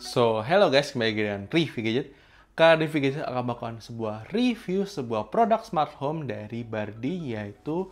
So, hello guys, kembali lagi dengan Review Gadget. Kali Review Gadget akan melakukan sebuah review sebuah produk smart home dari Bardi yaitu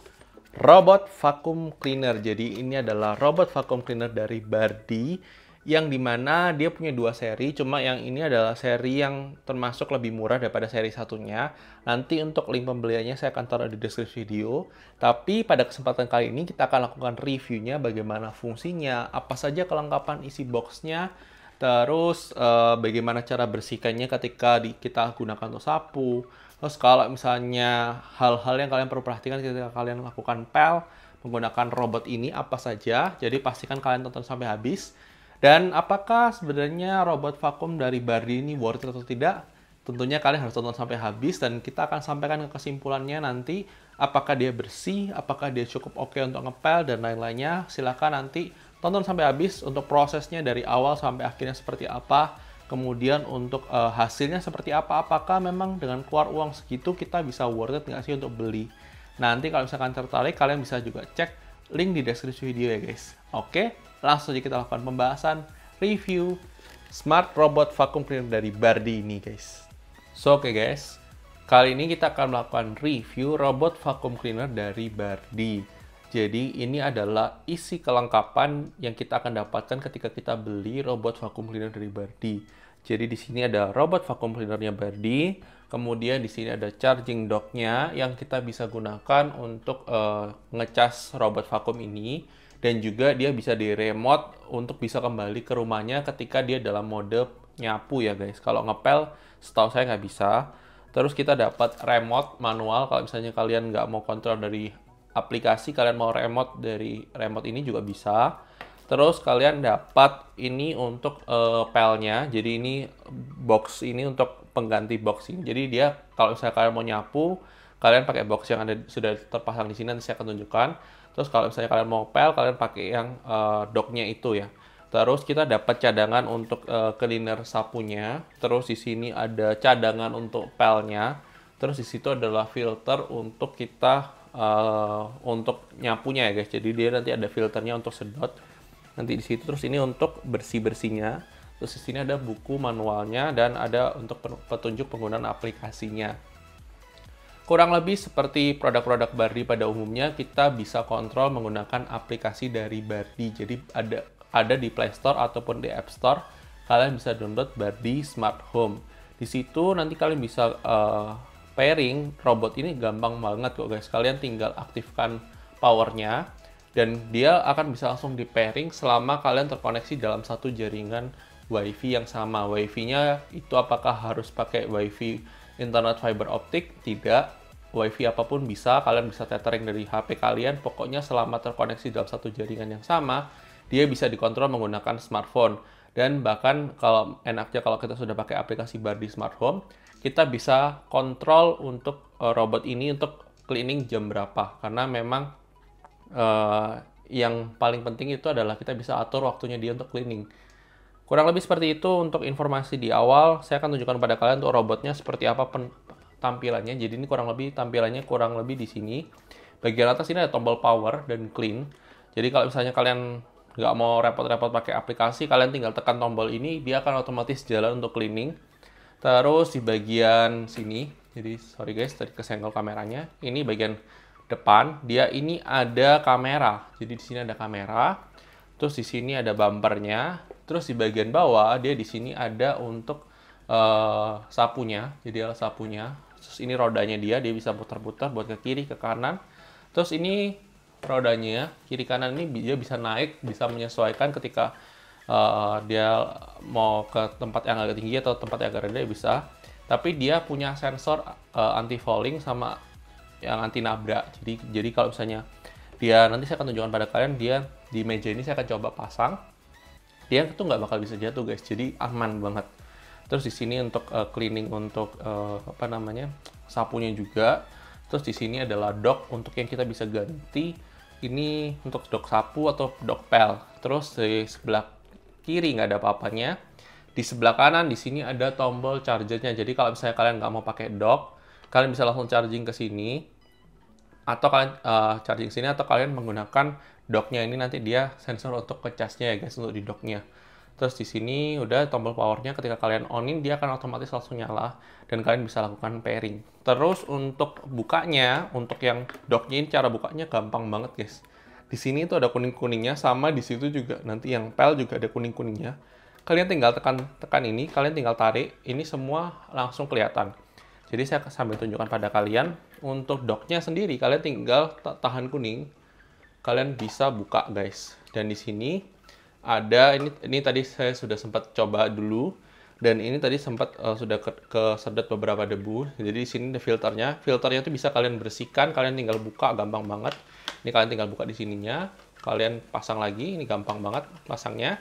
robot vacuum cleaner. Jadi ini adalah robot vacuum cleaner dari Bardi yang di mana dia punya dua seri, cuma yang ini adalah seri yang termasuk lebih murah daripada seri satunya. Nanti untuk link pembeliannya saya akan taruh di deskripsi video. Tapi pada kesempatan kali ini kita akan lakukan reviewnya, bagaimana fungsinya, apa saja kelengkapan isi boxnya, terus uh, bagaimana cara bersihkannya ketika di, kita gunakan untuk sapu. Terus kalau misalnya hal-hal yang kalian perlu perhatikan ketika kalian melakukan pel menggunakan robot ini apa saja. Jadi pastikan kalian tonton sampai habis. Dan apakah sebenarnya robot vakum dari Bardi ini worth it atau tidak? Tentunya kalian harus tonton sampai habis dan kita akan sampaikan ke kesimpulannya nanti apakah dia bersih, apakah dia cukup oke okay untuk ngepel dan lain-lainnya. Silahkan nanti tonton sampai habis untuk prosesnya dari awal sampai akhirnya seperti apa. Kemudian untuk uh, hasilnya seperti apa, apakah memang dengan keluar uang segitu kita bisa worth it nggak sih untuk beli. Nanti kalau misalkan tertarik, kalian bisa juga cek link di deskripsi video ya guys. Oke, langsung aja kita lakukan pembahasan review smart robot vacuum cleaner dari Bardi ini guys. So oke okay guys, kali ini kita akan melakukan review robot vacuum cleaner dari Bardi. Jadi ini adalah isi kelengkapan yang kita akan dapatkan ketika kita beli robot vacuum cleaner dari Bardi. Jadi di sini ada robot vacuum cleanernya Bardi, kemudian di sini ada charging docknya yang kita bisa gunakan untuk uh, ngecas robot vacuum ini dan juga dia bisa di remote untuk bisa kembali ke rumahnya ketika dia dalam mode nyapu ya guys. Kalau ngepel, setahu saya nggak bisa. Terus kita dapat remote manual kalau misalnya kalian nggak mau kontrol dari aplikasi, kalian mau remote dari remote ini juga bisa. Terus kalian dapat ini untuk uh, pelnya. Jadi ini box ini untuk pengganti box ini. Jadi dia kalau misalnya kalian mau nyapu, kalian pakai box yang ada sudah terpasang di sini nanti saya akan tunjukkan. Terus kalau misalnya kalian mau pel, kalian pakai yang uh, docknya itu ya. Terus kita dapat cadangan untuk uh, cleaner sapunya. Terus di sini ada cadangan untuk pelnya. Terus di situ adalah filter untuk kita uh, untuk nyapunya ya guys. Jadi dia nanti ada filternya untuk sedot. Nanti di situ. Terus ini untuk bersih bersihnya terus di sini ada buku manualnya dan ada untuk petunjuk penggunaan aplikasinya. Kurang lebih seperti produk-produk Bardi pada umumnya kita bisa kontrol menggunakan aplikasi dari Bardi jadi ada ada di Play Store ataupun di App Store kalian bisa download Bardi Smart Home. Di situ nanti kalian bisa uh, pairing robot ini gampang banget kok guys kalian tinggal aktifkan powernya dan dia akan bisa langsung di pairing selama kalian terkoneksi dalam satu jaringan WiFi yang sama. WiFi-nya itu apakah harus pakai WiFi internet fiber optik? Tidak. WiFi apa pun bisa, kalian bisa tethering dari HP kalian. Pokoknya selama terkoneksi dalam satu jaringan yang sama, dia bisa dikontrol menggunakan smartphone. Dan bahkan kalau enaknya kalau kita sudah pakai aplikasi Bardi Smart Home, kita bisa kontrol untuk eh, robot ini untuk cleaning jam berapa. Karena memang uh, yang paling penting itu adalah kita bisa atur waktunya dia untuk cleaning. Kurang lebih seperti itu untuk informasi di awal. Saya akan tunjukkan pada kalian untuk robotnya seperti apa tampilannya. Jadi ini kurang lebih tampilannya kurang lebih di sini. Bagian atas ini ada tombol power dan clean. Jadi kalau misalnya kalian nggak mau repot-repot pakai aplikasi, kalian tinggal tekan tombol ini, dia akan otomatis jalan untuk cleaning. Terus di bagian sini, jadi sorry guys, tadi kesenggol kameranya. Ini bagian depan dia ini ada kamera. Jadi di sini ada kamera. Terus di sini ada bumpernya. Terus di bagian bawah dia di sini ada untuk uh, sapunya. Jadi ada sapunya. Terus ini rodanya dia, dia bisa putar-putar buat ke kiri, ke kanan. Terus ini rodanya kiri kanan ini dia bisa naik, bisa menyesuaikan ketika uh, dia mau ke tempat yang agak tinggi atau tempat yang agak rendah bisa. Tapi dia punya sensor uh, anti falling sama yang anti nabrak. Jadi jadi kalau misalnya dia nanti saya akan tunjukkan pada kalian dia di meja ini saya akan coba pasang. Dia itu nggak bakal bisa jatuh guys. Jadi aman banget. Terus di sini untuk uh, cleaning untuk uh, apa namanya sapunya juga. Terus di sini adalah dock untuk yang kita bisa ganti. Ini untuk dock sapu atau dock pel. Terus di sebelah kiri nggak ada apa-apanya. Di sebelah kanan di sini ada tombol chargernya. Jadi kalau misalnya kalian nggak mau pakai dock, kalian bisa langsung charging ke sini atau kalian uh, charging sini atau kalian menggunakan docknya ini nanti dia sensor untuk kecasnya ya guys untuk di docknya Terus di sini udah tombol powernya ketika kalian onin dia akan otomatis langsung nyala dan kalian bisa lakukan pairing. Terus untuk bukanya, untuk yang docknya ini cara bukanya gampang banget guys. Di sini itu ada kuning-kuningnya sama di situ juga nanti yang pel juga ada kuning-kuningnya. Kalian tinggal tekan tekan ini, kalian tinggal tarik, ini semua langsung kelihatan. Jadi saya sambil tunjukkan pada kalian untuk docknya sendiri kalian tinggal tahan kuning, kalian bisa buka guys. Dan di sini ada ini ini tadi saya sudah sempat coba dulu dan ini tadi sempat uh, sudah ke, kesedot beberapa debu. Jadi di sini ada filternya. Filternya itu bisa kalian bersihkan, kalian tinggal buka gampang banget. Ini kalian tinggal buka di sininya, kalian pasang lagi, ini gampang banget pasangnya.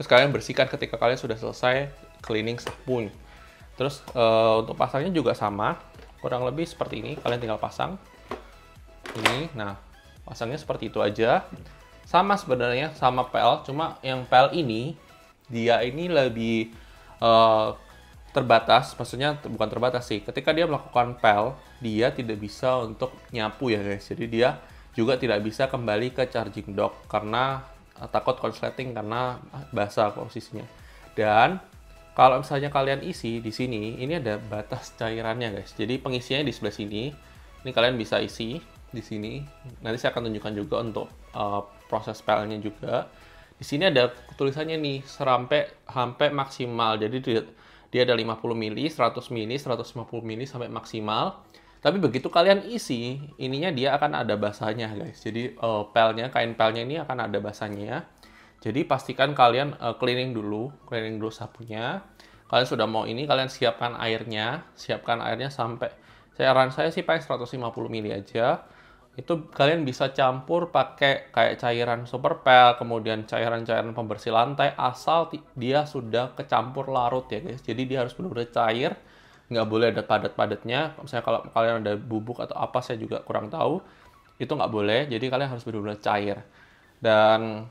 Terus kalian bersihkan ketika kalian sudah selesai cleaning sabun. Terus uh, untuk pasangnya juga sama, kurang lebih seperti ini. Kalian tinggal pasang. Ini, nah pasangnya seperti itu aja sama sebenarnya sama pel cuma yang pel ini dia ini lebih uh, terbatas. Maksudnya bukan terbatas sih. Ketika dia melakukan pel dia tidak bisa untuk nyapu ya guys. Jadi dia juga tidak bisa kembali ke charging dock karena uh, takut konsleting karena basah posisinya. Dan kalau misalnya kalian isi di sini ini ada batas cairannya guys. Jadi pengisiannya di sebelah sini. Ini kalian bisa isi di sini. Nanti saya akan tunjukkan juga untuk uh, proses pelnya juga. Di sini ada tulisannya nih, sampai sampai maksimal. Jadi dia, dia ada 50 mili, 100 mili, 150 mili sampai maksimal. Tapi begitu kalian isi, ininya dia akan ada basahnya guys. Jadi uh, pelnya, kain pelnya ini akan ada basahnya. Jadi pastikan kalian uh, cleaning dulu, cleaning dulu sabunnya. Kalian sudah mau ini, kalian siapkan airnya, siapkan airnya sampai saran saya sih pakai 150 mili aja itu kalian bisa campur pakai kayak cairan super pel, kemudian cairan-cairan pembersih lantai asal dia sudah kecampur larut ya guys. Jadi dia harus benar-benar cair, nggak boleh ada padat-padatnya. Misalnya kalau kalian ada bubuk atau apa saya juga kurang tahu, itu nggak boleh. Jadi kalian harus benar-benar cair. Dan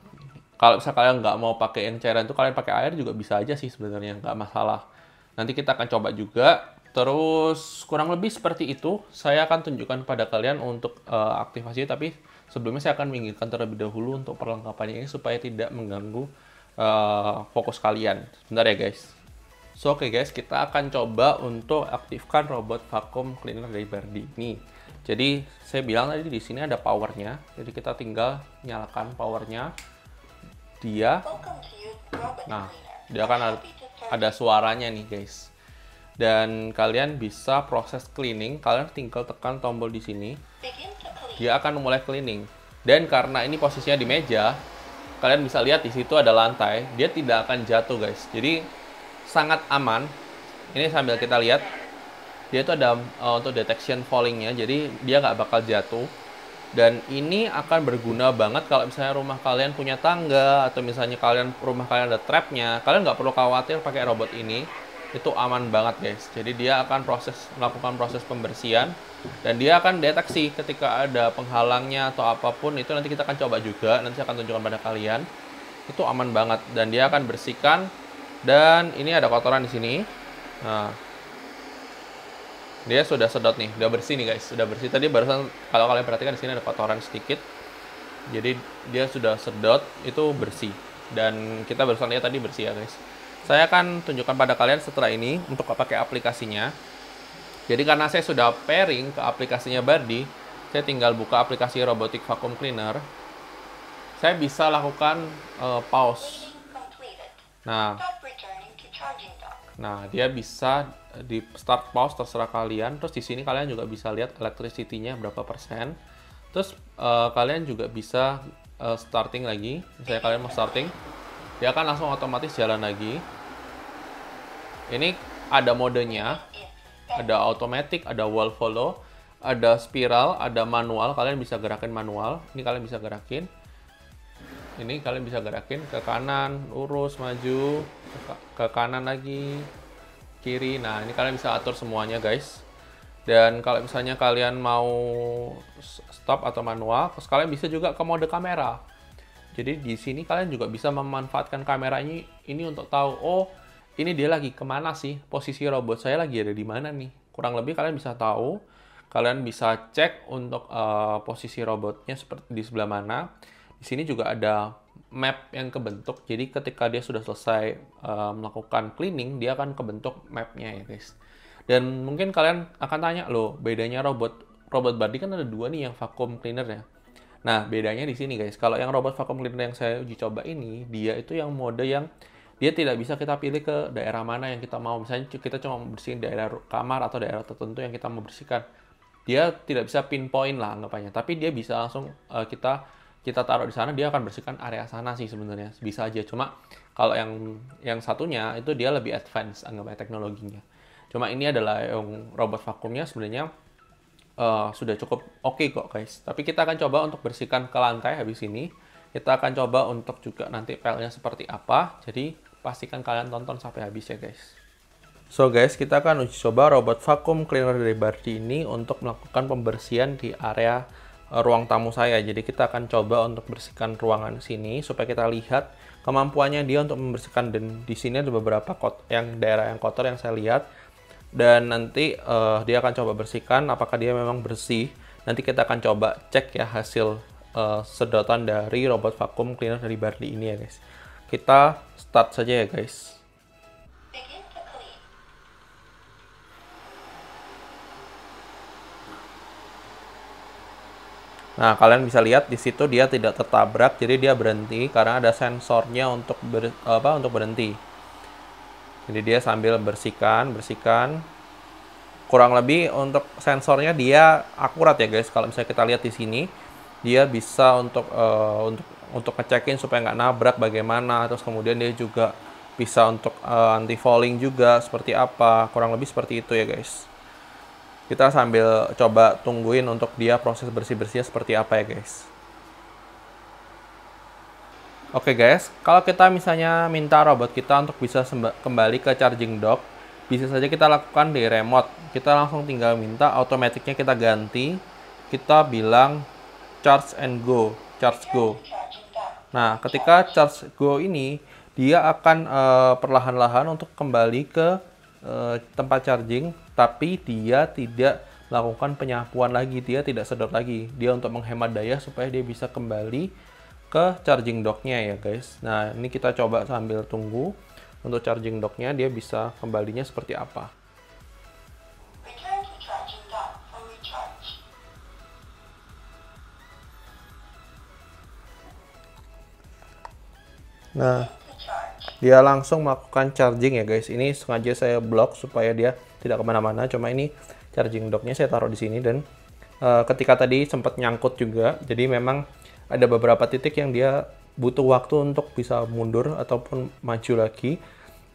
kalau misalnya kalian nggak mau pakai cairan itu kalian pakai air juga bisa aja sih sebenarnya nggak masalah. Nanti kita akan coba juga Terus kurang lebih seperti itu, saya akan tunjukkan pada kalian untuk uh, aktivasi, tapi sebelumnya saya akan mengingatkan terlebih dahulu untuk perlengkapannya ini supaya tidak mengganggu uh, fokus kalian. Sebentar ya guys. So oke okay guys, kita akan coba untuk aktifkan robot vacuum cleaner dari Bardi ini. Jadi saya bilang tadi di sini ada powernya, jadi kita tinggal nyalakan powernya. Dia, nah dia akan ada, ada suaranya nih guys dan kalian bisa proses cleaning. Kalian tinggal tekan tombol di sini. Dia akan mulai cleaning. Dan karena ini posisinya di meja kalian bisa lihat di situ ada lantai. Dia tidak akan jatuh guys. Jadi sangat aman. Ini sambil kita lihat. Dia itu ada uh, untuk detection fallingnya. Jadi dia nggak bakal jatuh. Dan ini akan berguna banget kalau misalnya rumah kalian punya tangga atau misalnya kalian rumah kalian ada trapnya. Kalian nggak perlu khawatir pakai robot ini itu aman banget guys. Jadi dia akan proses melakukan proses pembersihan dan dia akan deteksi ketika ada penghalangnya atau apa pun itu nanti kita akan coba juga nanti saya akan tunjukkan pada kalian itu aman banget dan dia akan bersihkan dan ini ada kotoran di sini. Nah, dia sudah sedot nih, udah bersih nih guys, sudah bersih. Tadi barusan kalau kalian perhatikan di sini ada kotoran sedikit. Jadi dia sudah sedot itu bersih dan kita barusan lihat tadi bersih ya guys. Saya akan tunjukkan pada kalian setelah ini untuk pakai aplikasinya. Jadi karena saya sudah pairing ke aplikasinya Bardi, saya tinggal buka aplikasi Robotic Vacuum Cleaner. Saya bisa lakukan uh, pause. Nah, nah dia bisa di start pause terserah kalian. Terus di sini kalian juga bisa lihat electricity-nya berapa persen. Terus uh, kalian juga bisa uh, starting lagi. Misalnya kalian mau starting, dia akan langsung otomatis jalan lagi. Ini ada modenya, ada automatic, ada wall follow, ada spiral, ada manual. Kalian bisa gerakin manual. Ini kalian bisa gerakin. Ini kalian bisa gerakin ke kanan, lurus, maju, ke, kanan lagi, kiri. Nah, ini kalian bisa atur semuanya, guys. Dan kalau misalnya kalian mau stop atau manual, terus kalian bisa juga ke mode kamera. Jadi di sini kalian juga bisa memanfaatkan kamera ini, ini untuk tahu, oh ini dia lagi ke mana sih, posisi robot saya lagi ada di mana nih. Kurang lebih kalian bisa tahu, kalian bisa cek untuk uh, posisi robotnya seperti di sebelah mana. Di sini juga ada map yang kebentuk. Jadi ketika dia sudah selesai uh, melakukan cleaning, dia akan kebentuk mapnya ya guys. Dan mungkin kalian akan tanya loh, bedanya robot robot Bardi kan ada dua nih yang vacuum cleaner ya. Nah bedanya di sini guys. Kalau yang robot vacuum cleaner yang saya uji coba ini, dia itu yang mode yang dia tidak bisa kita pilih ke daerah mana yang kita mau. Misalnya kita cuma bersihin daerah kamar atau daerah tertentu yang kita mau bersihkan. Dia tidak bisa pinpoint lah anggapannya, tapi dia bisa langsung uh, kita kita taruh di sana dia akan bersihkan area sana sih sebenarnya bisa aja cuma kalau yang yang satunya itu dia lebih advance anggapnya teknologinya cuma ini adalah yang robot vakumnya sebenarnya uh, sudah cukup oke okay kok guys. Tapi kita akan coba untuk bersihkan ke lantai habis ini. Kita akan coba untuk juga nanti pelnya seperti apa. Jadi pastikan kalian tonton sampai habis ya guys. So guys, kita akan uji coba robot vacuum cleaner dari Bardi ini untuk melakukan pembersihan di area ruang tamu saya. Jadi kita akan coba untuk bersihkan ruangan sini supaya kita lihat kemampuannya dia untuk membersihkan. Dan di sini ada beberapa kot yang daerah yang kotor yang saya lihat dan nanti uh, dia akan coba bersihkan apakah dia memang bersih. Nanti kita akan coba cek ya hasil uh, sedotan dari robot vacuum cleaner dari Bardi ini ya guys. Kita start saja ya guys. Nah, kalian bisa lihat di situ dia tidak tertabrak, jadi dia berhenti karena ada sensornya untuk ber, apa untuk berhenti. Jadi dia sambil bersihkan, bersihkan. Kurang lebih untuk sensornya dia akurat ya guys. Kalau misalnya kita lihat di sini, dia bisa untuk uh, untuk untuk ngecekin supaya nggak nabrak bagaimana. Terus kemudian dia juga bisa untuk uh, anti falling juga seperti apa. Kurang lebih seperti itu ya guys kita sambil coba tungguin untuk dia proses bersih-bersihnya seperti apa ya guys. Oke guys, kalau kita misalnya minta robot kita untuk bisa kembali ke charging dock, bisa saja kita lakukan di remote. Kita langsung tinggal minta, automaticnya kita ganti. Kita bilang charge and go, charge go. Nah, ketika charge go ini, dia akan uh, perlahan-lahan untuk kembali ke uh, tempat charging tapi dia tidak melakukan penyapuan lagi, dia tidak sedot lagi. Dia untuk menghemat daya supaya dia bisa kembali ke charging docknya ya guys. Nah ini kita coba sambil tunggu untuk charging docknya dia bisa kembalinya seperti apa. Nah, dia langsung melakukan charging ya guys ini sengaja saya blok supaya dia tidak ke mana-mana cuma ini charging docknya saya taruh di sini dan uh, ketika tadi sempat nyangkut juga jadi memang ada beberapa titik yang dia butuh waktu untuk bisa mundur ataupun maju lagi.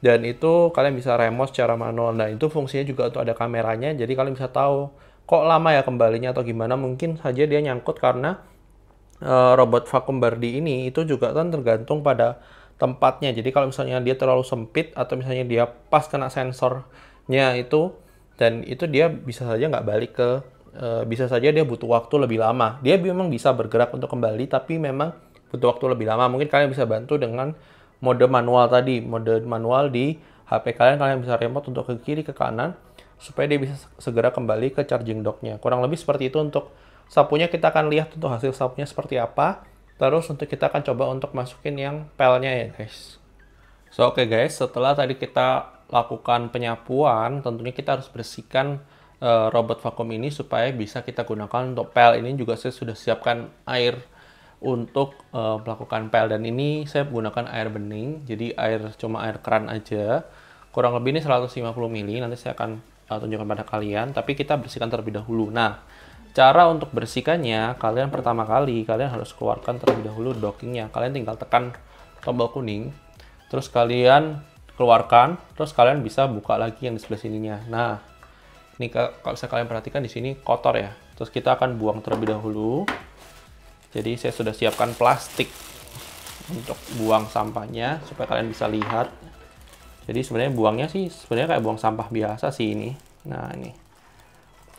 Dan itu kalian bisa remote secara manual. Nah itu fungsinya juga tuh ada kameranya. Jadi kalian bisa tahu kok lama ya kembalinya atau gimana. Mungkin saja dia nyangkut karena uh, robot vacuum Bardi ini itu juga kan tergantung pada tempatnya. Jadi kalau misalnya dia terlalu sempit atau misalnya dia pas kena sensornya itu dan itu dia bisa saja nggak balik ke e, bisa saja dia butuh waktu lebih lama. Dia memang bisa bergerak untuk kembali tapi memang butuh waktu lebih lama. Mungkin kalian bisa bantu dengan mode manual tadi, mode manual di HP kalian kalian bisa remote untuk ke kiri ke kanan supaya dia bisa segera kembali ke charging docknya. Kurang lebih seperti itu untuk sapunya kita akan lihat untuk hasil sapunya seperti apa Terus untuk kita akan coba untuk masukin yang pelnya ya guys. So oke okay guys, setelah tadi kita lakukan penyapuan, tentunya kita harus bersihkan uh, robot vakum ini supaya bisa kita gunakan untuk pel. Ini juga saya sudah siapkan air untuk uh, melakukan pel dan ini saya menggunakan air bening, jadi air cuma air keran aja. Kurang lebih ini 150 ml, nanti saya akan uh, tunjukkan pada kalian, tapi kita bersihkan terlebih dahulu. Nah, Cara untuk bersihkannya, kalian pertama kali kalian harus keluarkan terlebih dahulu dockingnya. Kalian tinggal tekan tombol kuning, terus kalian keluarkan, terus kalian bisa buka lagi yang di sebelah sininya. Nah, ini kalau bisa kalian perhatikan di sini kotor ya. Terus kita akan buang terlebih dahulu. Jadi saya sudah siapkan plastik untuk buang sampahnya supaya kalian bisa lihat. Jadi sebenarnya buangnya sih sebenarnya kayak buang sampah biasa sih ini. Nah, ini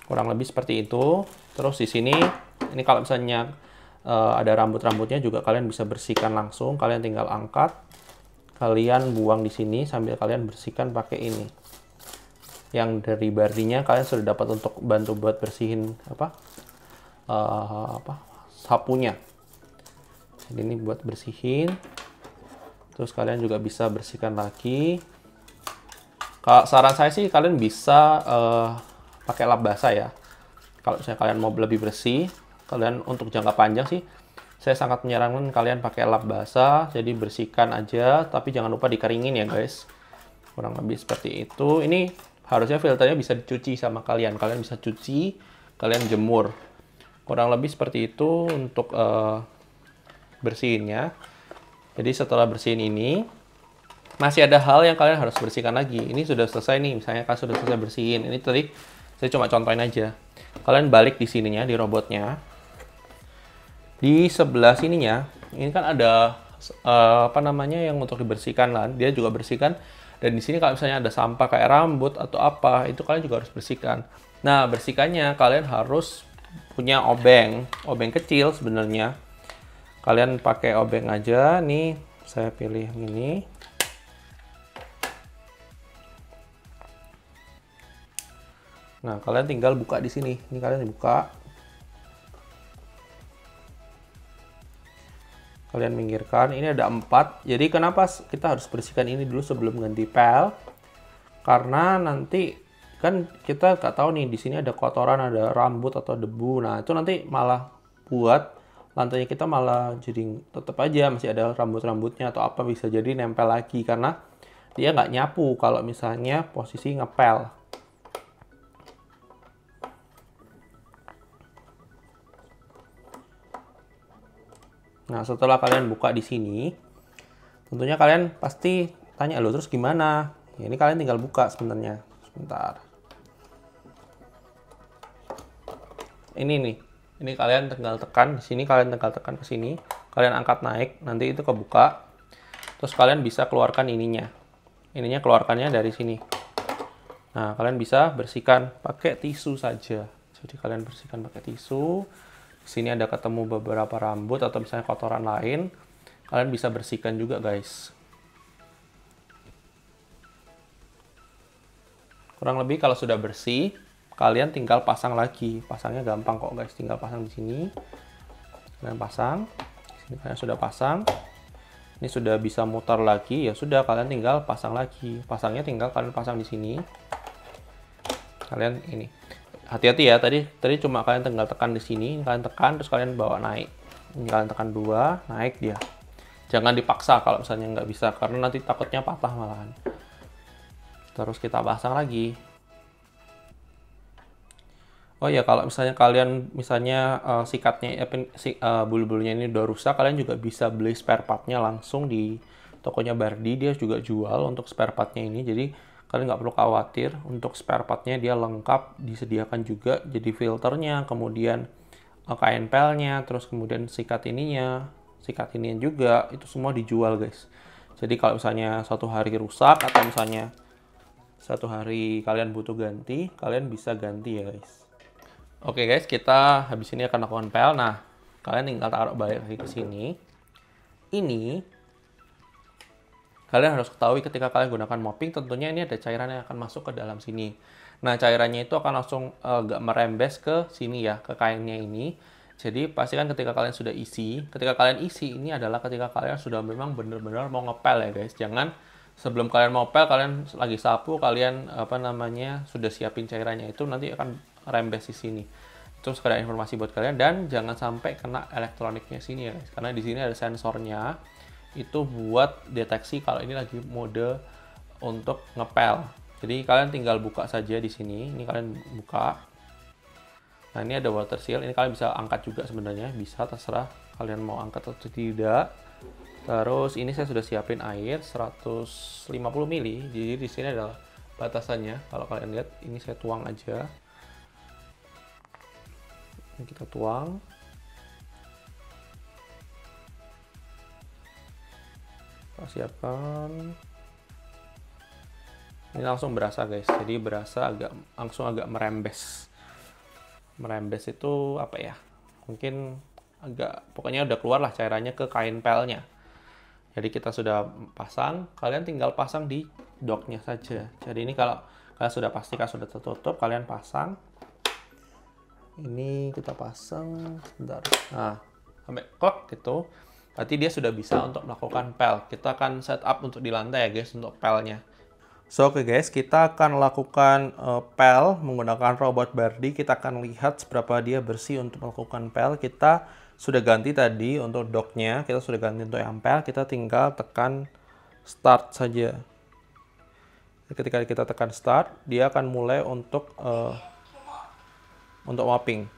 kurang lebih seperti itu terus di sini ini kalau misalnya uh, ada rambut-rambutnya juga kalian bisa bersihkan langsung kalian tinggal angkat kalian buang di sini sambil kalian bersihkan pakai ini yang dari bardinya kalian sudah dapat untuk bantu buat bersihin apa uh, apa sapunya. Jadi ini buat bersihin. Terus kalian juga bisa bersihkan lagi. Kalau saran saya sih kalian bisa uh, pakai lap basah ya. Kalau misalnya kalian mau lebih bersih kalian untuk jangka panjang sih saya sangat menyarankan kalian pakai lap basah. Jadi bersihkan aja tapi jangan lupa dikeringin ya guys. Kurang lebih seperti itu. Ini harusnya filternya bisa dicuci sama kalian. Kalian bisa cuci kalian jemur. Kurang lebih seperti itu untuk uh, bersihinnya. Jadi setelah bersihin ini masih ada hal yang kalian harus bersihkan lagi. Ini sudah selesai nih misalnya kalian sudah selesai bersihin. Ini tadi saya cuma contohin aja. Kalian balik di sininya di robotnya. Di sebelah sininya ini kan ada uh, apa namanya yang untuk dibersihkan lah dia juga bersihkan dan di sini kalau misalnya ada sampah kayak rambut atau apa, itu kalian juga harus bersihkan. Nah, bersihkannya kalian harus punya obeng, obeng kecil sebenarnya. Kalian pakai obeng aja. Nih, saya pilih ini. Nah, kalian tinggal buka di sini. Ini kalian buka. Kalian minggirkan. Ini ada empat. Jadi kenapa kita harus bersihkan ini dulu sebelum ganti pel? Karena nanti kan kita nggak tahu nih di sini ada kotoran ada rambut atau debu. Nah itu nanti malah buat lantainya kita malah jadi tetap aja masih ada rambut-rambutnya atau apa bisa jadi nempel lagi. Karena dia nggak nyapu kalau misalnya posisi ngepel Nah, setelah kalian buka di sini, tentunya kalian pasti tanya lo terus gimana? Ya, ini kalian tinggal buka sebenarnya. Sebentar. Ini nih. Ini kalian tinggal tekan di sini, kalian tinggal tekan ke sini, kalian angkat naik, nanti itu kebuka. Terus kalian bisa keluarkan ininya. Ininya keluarkannya dari sini. Nah, kalian bisa bersihkan pakai tisu saja. Jadi kalian bersihkan pakai tisu sini ada ketemu beberapa rambut atau misalnya kotoran lain, kalian bisa bersihkan juga guys. Kurang lebih kalau sudah bersih, kalian tinggal pasang lagi. Pasangnya gampang kok guys, tinggal pasang di sini. Kalian pasang. Sini kalian sudah pasang. Ini sudah bisa mutar lagi, ya sudah kalian tinggal pasang lagi. Pasangnya tinggal kalian pasang di sini. Kalian ini hati-hati ya tadi tadi cuma kalian tinggal tekan di sini kalian tekan terus kalian bawa naik. Ini kalian tekan dua naik dia. Jangan dipaksa kalau misalnya nggak bisa karena nanti takutnya patah malahan. Terus kita pasang lagi. Oh ya kalau misalnya kalian misalnya uh, sikatnya apa si, uh, bulu-bulunya ini udah rusak kalian juga bisa beli spare partnya langsung di tokonya Bardi. Dia juga jual untuk spare partnya ini. Jadi kalian nggak perlu khawatir untuk spare partnya dia lengkap disediakan juga jadi filternya kemudian eh, kain pelnya terus kemudian sikat ininya sikat ininya juga itu semua dijual guys. Jadi kalau misalnya satu hari rusak atau misalnya satu hari kalian butuh ganti kalian bisa ganti ya guys. Oke guys kita habis ini akan lakukan pel. Nah kalian tinggal taruh balik lagi ke sini. Ini Kalian harus ketahui ketika kalian gunakan mopping, tentunya ini ada cairan yang akan masuk ke dalam sini. Nah, cairannya itu akan langsung uh, merembes ke sini ya, ke kainnya ini. Jadi, pastikan ketika kalian sudah isi, ketika kalian isi, ini adalah ketika kalian sudah memang benar-benar mau ngepel ya guys. Jangan sebelum kalian mau pel, kalian lagi sapu, kalian apa namanya, sudah siapin cairannya itu, nanti akan rembes di sini. Itu sekedar informasi buat kalian, dan jangan sampai kena elektroniknya sini ya guys. Karena di sini ada sensornya itu buat deteksi kalau ini lagi mode untuk ngepel. Jadi kalian tinggal buka saja di sini. Ini kalian buka. Nah ini ada water seal. Ini kalian bisa angkat juga sebenarnya. Bisa terserah kalian mau angkat atau tidak. Terus ini saya sudah siapin air 150 ml. Jadi di sini adalah batasannya. Kalau kalian lihat ini saya tuang aja. Ini kita tuang. Siapkan ini langsung berasa guys. Jadi berasa agak langsung agak merembes. Merembes itu apa ya? Mungkin agak pokoknya udah keluar lah cairannya ke kain pelnya. Jadi kita sudah pasang kalian tinggal pasang di doknya saja. Jadi ini kalau kalian sudah pastikan sudah tertutup kalian pasang. Ini kita pasang sebentar nah sampai kok gitu berarti dia sudah bisa untuk melakukan pel. Kita akan setup untuk di lantai ya guys untuk pelnya. So oke okay guys, kita akan lakukan uh, pel menggunakan robot Bardi. Kita akan lihat seberapa dia bersih untuk melakukan pel. Kita sudah ganti tadi untuk docknya, kita sudah ganti untuk yang pel. Kita tinggal tekan start saja. Ketika kita tekan start, dia akan mulai untuk uh, untuk mapping.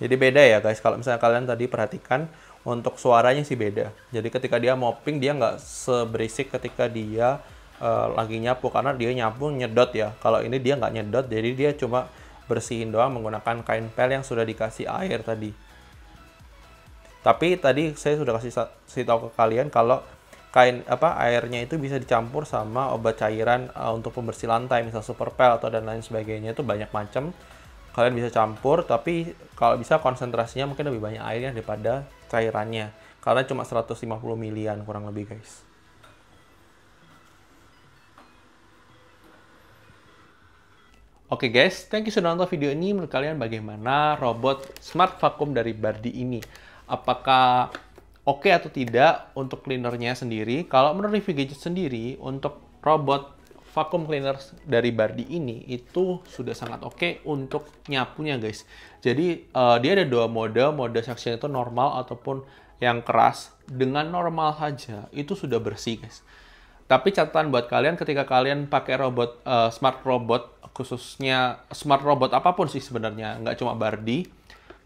Jadi beda ya guys, kalau misalnya kalian tadi perhatikan untuk suaranya sih beda. Jadi ketika dia mopping dia nggak seberisik ketika dia uh, lagi nyapu karena dia nyapu nyedot ya. Kalau ini dia nggak nyedot, jadi dia cuma bersihin doang menggunakan kain pel yang sudah dikasih air tadi. Tapi tadi saya sudah kasih kasih tahu ke kalian kalau kain apa airnya itu bisa dicampur sama obat cairan uh, untuk pembersih lantai, misal super pel atau dan lain sebagainya itu banyak macam kalian bisa campur tapi kalau bisa konsentrasinya mungkin lebih banyak airnya daripada cairannya karena cuma 150 milian kurang lebih guys Oke okay guys, thank you sudah nonton video ini. Menurut kalian bagaimana robot smart vacuum dari Bardi ini? Apakah oke okay atau tidak untuk cleanernya sendiri? Kalau menurut review gadget sendiri, untuk robot vacuum cleaner dari Bardi ini itu sudah sangat oke okay untuk nyapunya guys. Jadi uh, dia ada dua mode, mode section itu normal ataupun yang keras. Dengan normal saja itu sudah bersih guys. Tapi catatan buat kalian ketika kalian pakai robot uh, smart robot khususnya smart robot apa pun sih sebenarnya nggak cuma Bardi.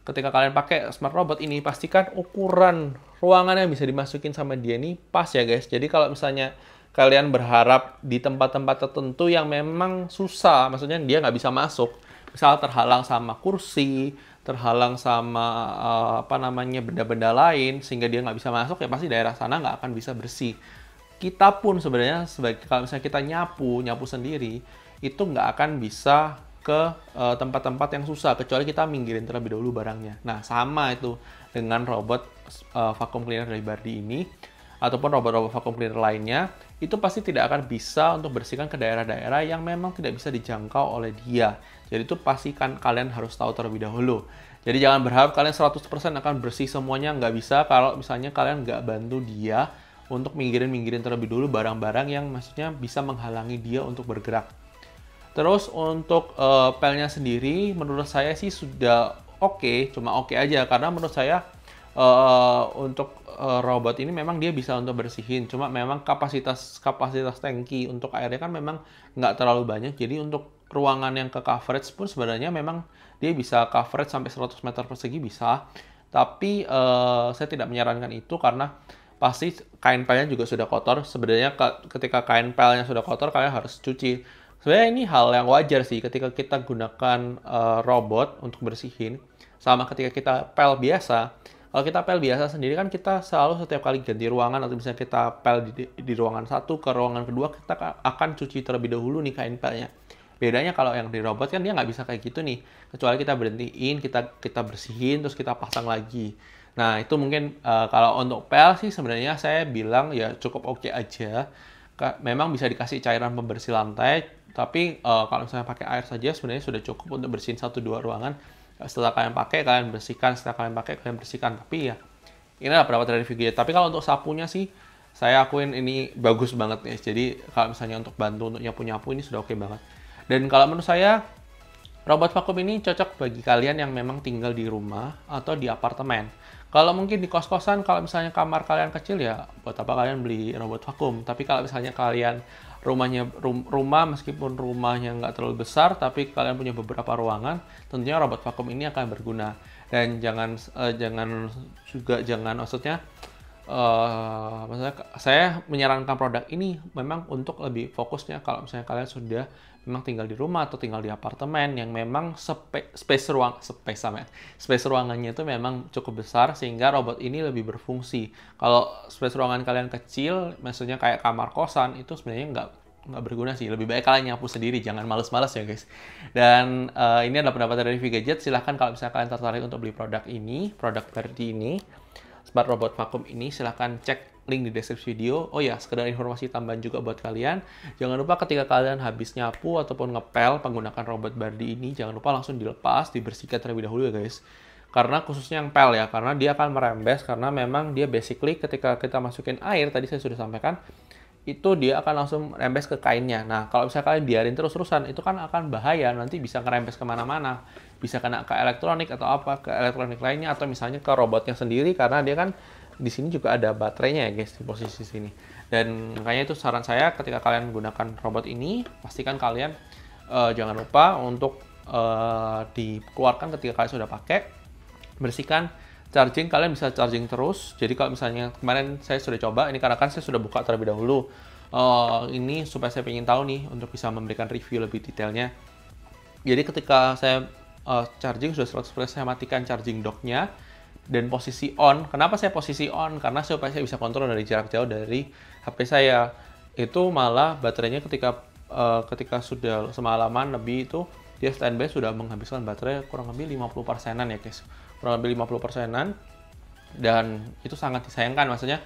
Ketika kalian pakai smart robot ini pastikan ukuran ruangan yang bisa dimasukin sama dia ini pas ya guys. Jadi kalau misalnya kalian berharap di tempat-tempat tertentu yang memang susah, maksudnya dia nggak bisa masuk, misal terhalang sama kursi, terhalang sama uh, apa namanya benda-benda lain, sehingga dia nggak bisa masuk, ya pasti daerah sana nggak akan bisa bersih. Kita pun sebenarnya sebagai kalau misalnya kita nyapu, nyapu sendiri, itu nggak akan bisa ke eh, tempat-tempat uh, yang susah kecuali kita minggirin terlebih dahulu barangnya. Nah sama itu dengan robot uh, vacuum cleaner dari Bardi ini ataupun robot-robot vacuum cleaner lainnya itu pasti tidak akan bisa untuk bersihkan ke daerah-daerah yang memang tidak bisa dijangkau oleh dia. Jadi itu pastikan kalian harus tahu terlebih dahulu. Jadi jangan berharap kalian 100% akan bersih semuanya, nggak bisa kalau misalnya kalian nggak bantu dia untuk minggirin-minggirin terlebih dulu barang-barang yang maksudnya bisa menghalangi dia untuk bergerak. Terus untuk uh, pelnya sendiri menurut saya sih sudah oke, okay, cuma oke okay aja karena menurut saya uh, untuk uh, robot ini memang dia bisa untuk bersihin. Cuma memang kapasitas kapasitas tangki untuk airnya kan memang nggak terlalu banyak. Jadi untuk ruangan yang ke coverage pun sebenarnya memang dia bisa coverage sampai 100 meter persegi bisa. Tapi uh, saya tidak menyarankan itu karena pasti kain pelnya juga sudah kotor. Sebenarnya ketika kain pelnya sudah kotor kalian harus cuci. Sebenarnya ini hal yang wajar sih ketika kita gunakan uh, robot untuk bersihin. Sama ketika kita pel biasa kalau kita pel biasa sendiri kan kita selalu setiap kali ganti ruangan atau misalnya kita pel di, di ruangan satu ke ruangan kedua kita akan cuci terlebih dahulu nih kain pelnya. Bedanya kalau yang di robot kan dia nggak bisa kayak gitu nih. Kecuali kita berhentiin, kita kita bersihin, terus kita pasang lagi. Nah itu mungkin uh, kalau untuk pel sih sebenarnya saya bilang ya cukup oke okay aja. Memang bisa dikasih cairan pembersih lantai, tapi uh, kalau misalnya pakai air saja sebenarnya sudah cukup untuk bersihin satu dua ruangan setelah kalian pakai kalian bersihkan. Setelah kalian pakai kalian bersihkan. Tapi ya ini adalah pendapat dari video tapi kalau untuk sapunya sih saya akuin ini bagus banget ya jadi kalau misalnya untuk bantu untuk nyapu nyapu ini sudah oke okay banget. Dan kalau menurut saya robot vakum ini cocok bagi kalian yang memang tinggal di rumah atau di apartemen. Kalau mungkin di kos-kosan kalau misalnya kamar kalian kecil ya buat apa kalian beli robot vakum. Tapi kalau misalnya kalian rumahnya rum, rumah meskipun rumahnya nggak terlalu besar tapi kalian punya beberapa ruangan tentunya robot vakum ini akan berguna. Dan jangan uh, jangan juga jangan maksudnya uh, maksudnya saya menyarankan produk ini memang untuk lebih fokusnya kalau misalnya kalian sudah memang tinggal di rumah atau tinggal di apartemen yang memang spe, space ruang space sama space ruangannya itu memang cukup besar sehingga robot ini lebih berfungsi. Kalau space ruangan kalian kecil, maksudnya kayak kamar kosan itu sebenarnya nggak nggak berguna sih. Lebih baik kalian nyapu sendiri, jangan males-males ya guys. Dan uh, ini adalah pendapat dari V-Gadget. Silahkan kalau misalnya kalian tertarik untuk beli produk ini, produk Verdi ini, smart robot vacuum ini, silahkan cek link di deskripsi video. Oh ya, sekedar informasi tambahan juga buat kalian. Jangan lupa ketika kalian habis nyapu ataupun ngepel menggunakan robot Bardi ini, jangan lupa langsung dilepas, dibersihkan terlebih dahulu ya guys. Karena khususnya yang pel ya, karena dia akan merembes, karena memang dia basically ketika kita masukin air, tadi saya sudah sampaikan, itu dia akan langsung rembes ke kainnya. Nah, kalau misalnya kalian biarin terus-terusan, itu kan akan bahaya, nanti bisa ngerembes ke mana-mana. Bisa kena ke elektronik atau apa, ke elektronik lainnya, atau misalnya ke robotnya sendiri, karena dia kan di sini juga ada baterainya ya guys, di posisi sini. Dan makanya itu saran saya ketika kalian menggunakan robot ini, pastikan kalian uh, jangan lupa untuk uh, dikeluarkan ketika kalian sudah pakai, bersihkan charging kalian bisa charging terus. Jadi kalau misalnya kemarin saya sudah coba, ini karena kan saya sudah buka terlebih dahulu. Uh, ini supaya saya ingin tahu nih untuk bisa memberikan review lebih detailnya. Jadi ketika saya uh, charging sudah 100% saya matikan charging docknya dan posisi on. Kenapa saya posisi on? Karena supaya saya bisa kontrol dari jarak jauh dari HP saya. Itu malah baterainya ketika uh, ketika sudah semalaman lebih itu dia standby sudah menghabiskan baterai kurang lebih 50 persenan ya guys kurang lebih 50 persenan dan itu sangat disayangkan maksudnya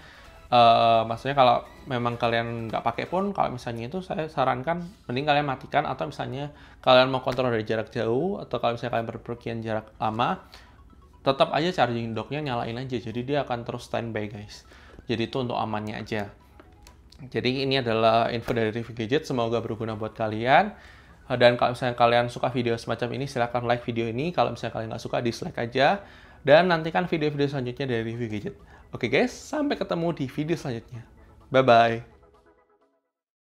uh, maksudnya kalau memang kalian nggak pakai pun kalau misalnya itu saya sarankan mending kalian matikan atau misalnya kalian mau kontrol dari jarak jauh atau kalau misalnya kalian berpergian jarak lama tetap aja charging docknya nyalain aja jadi dia akan terus standby guys jadi itu untuk amannya aja jadi ini adalah info dari review gadget semoga berguna buat kalian dan kalau misalnya kalian suka video semacam ini, silahkan like video ini. Kalau misalnya kalian nggak suka, dislike aja. Dan nantikan video-video selanjutnya dari review gadget. Oke guys, sampai ketemu di video selanjutnya. Bye-bye.